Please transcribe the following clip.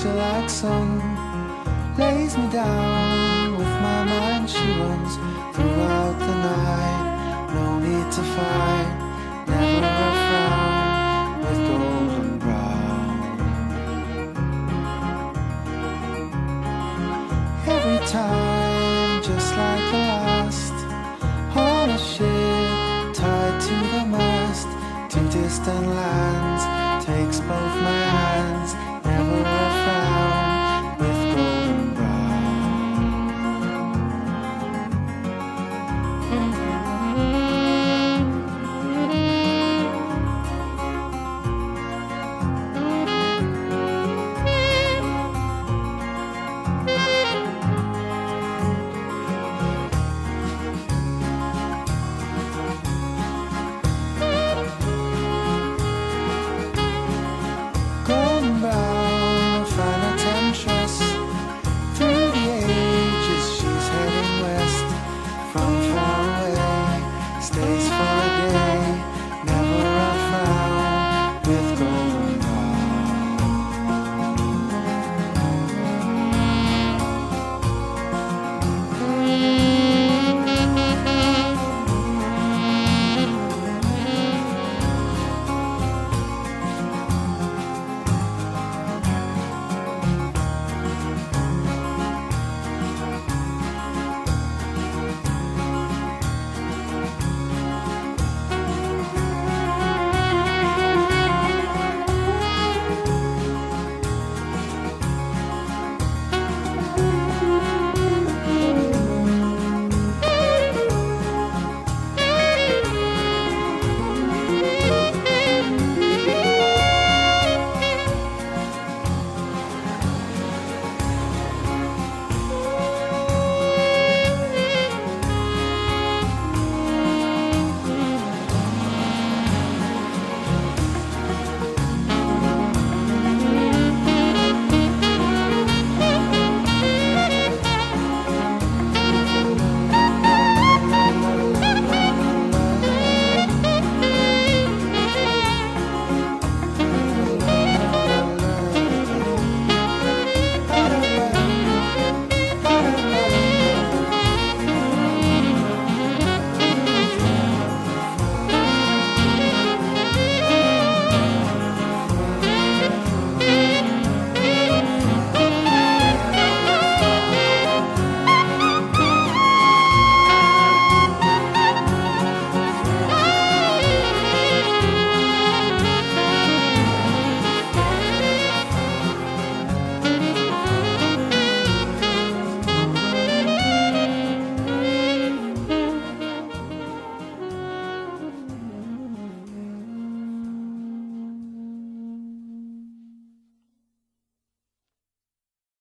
She likes sun, lays me down with my mind she runs throughout the night. No need to fight never a frown with golden every time just like the last on a ship tied to the mast to distant land